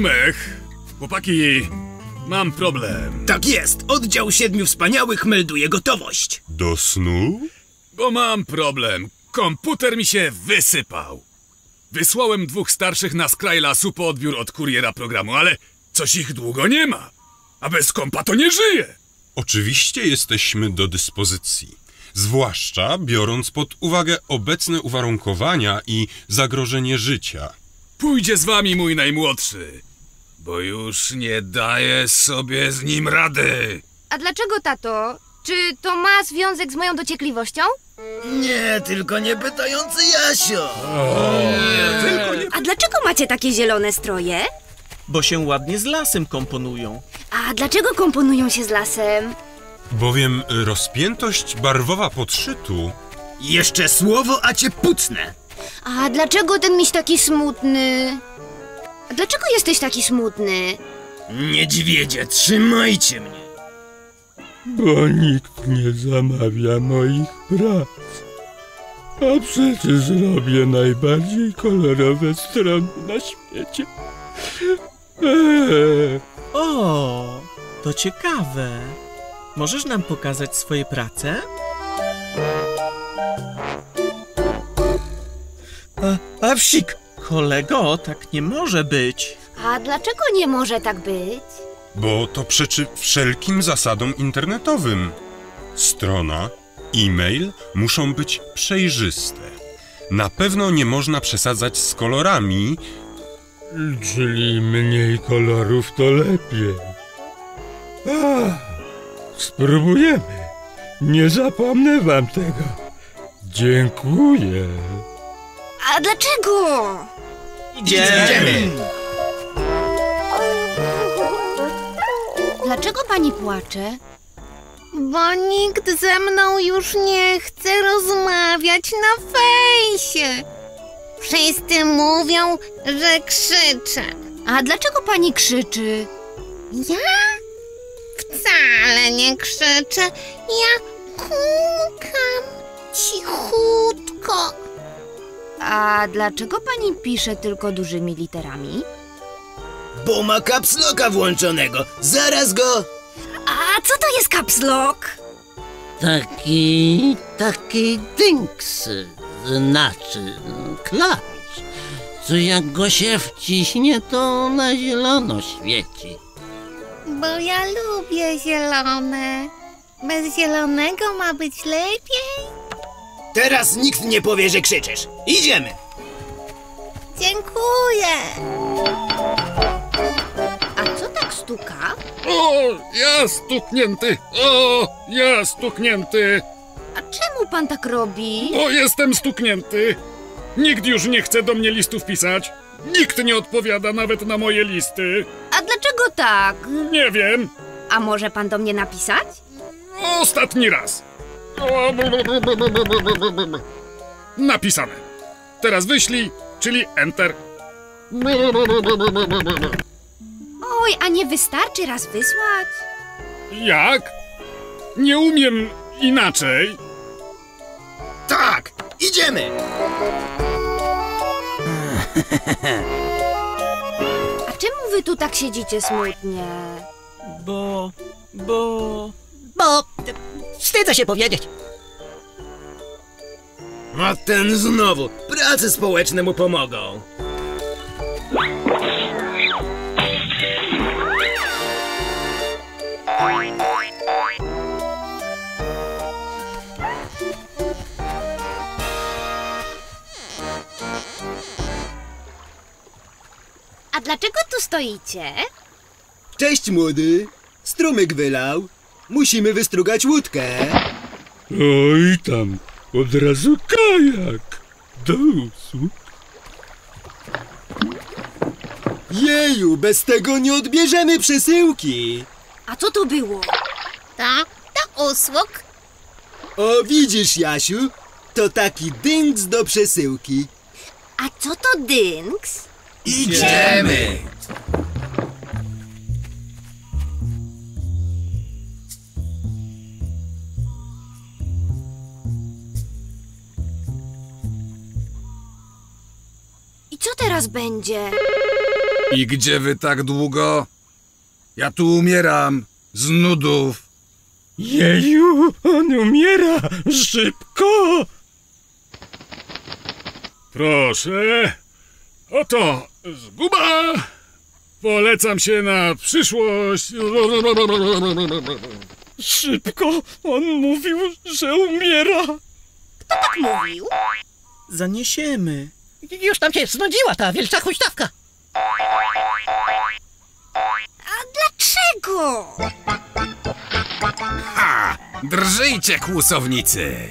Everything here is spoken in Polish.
Mech! Chłopaki, mam problem. Tak jest, oddział siedmiu wspaniałych melduje gotowość. Do snu? Bo mam problem. Komputer mi się wysypał. Wysłałem dwóch starszych na skraj lasu po odbiór od kuriera programu, ale coś ich długo nie ma. A bez kompa to nie żyje. Oczywiście jesteśmy do dyspozycji. Zwłaszcza biorąc pod uwagę obecne uwarunkowania i zagrożenie życia. Pójdzie z wami mój najmłodszy, bo już nie daję sobie z nim rady. A dlaczego, tato? Czy to ma związek z moją dociekliwością? Nie, tylko nie pytający Jasio. A dlaczego macie takie zielone stroje? Bo się ładnie z lasem komponują. A dlaczego komponują się z lasem? Bowiem rozpiętość barwowa podszytu Jeszcze słowo, a cię pucnę. A dlaczego ten miś taki smutny? A dlaczego jesteś taki smutny? Niedźwiedzie, trzymajcie mnie. bo nikt nie zamawia moich prac. A przecież robię najbardziej kolorowe strony na świecie. Eee, O, to ciekawe. Możesz nam pokazać swoje prace? A, a wsik! Kolego, tak nie może być. A dlaczego nie może tak być? bo to przeczy wszelkim zasadom internetowym. Strona, e-mail muszą być przejrzyste. Na pewno nie można przesadzać z kolorami, czyli mniej kolorów to lepiej. A, spróbujemy. Nie zapomnę wam tego. Dziękuję. A dlaczego? Idziemy. Dlaczego pani płacze? Bo nikt ze mną już nie chce rozmawiać na fejsie. Wszyscy mówią, że krzyczę. A dlaczego pani krzyczy? Ja wcale nie krzyczę. Ja kukam cichutko. A dlaczego pani pisze tylko dużymi literami? Bo ma kapsloka włączonego. Zaraz go... A co to jest caps lock? Taki, taki dynks, znaczy klacz, co jak go się wciśnie, to na zielono świeci. Bo ja lubię zielone. Bez zielonego ma być lepiej. Teraz nikt nie powie, że krzyczysz. Idziemy. Dziękuję. A co tak stuka? O, ja stuknięty! O, ja stuknięty! A czemu pan tak robi? Bo jestem stuknięty! Nikt już nie chce do mnie listów pisać. Nikt nie odpowiada nawet na moje listy. A dlaczego tak? Nie wiem. A może pan do mnie napisać? Ostatni raz. Napisane. Teraz wyślij, czyli enter. Oj, a nie wystarczy raz wysłać? Jak? Nie umiem inaczej. Tak, idziemy. A czemu wy tu tak siedzicie smutnie? Bo, bo... Bo wstydzę się powiedzieć. A ten znowu. Prace społeczne mu pomogą. A dlaczego tu stoicie? Cześć młody. Strumyk wylał. Musimy wystrugać łódkę. Oj tam, od razu kajak. Do usług. Jeju, bez tego nie odbierzemy przesyłki. A co to było? To do usług. O, widzisz, Jasiu? To taki dynks do przesyłki. A co to dynks? Idziemy! Co teraz będzie? I gdzie wy tak długo? Ja tu umieram z nudów. Jeju, on umiera! Szybko! Proszę. Oto zguba. Polecam się na przyszłość. Szybko! On mówił, że umiera! Zaniesiemy. Już tam się znudziła ta wielka huśtawka. Czego? Ha! Drżyjcie, kłusownicy!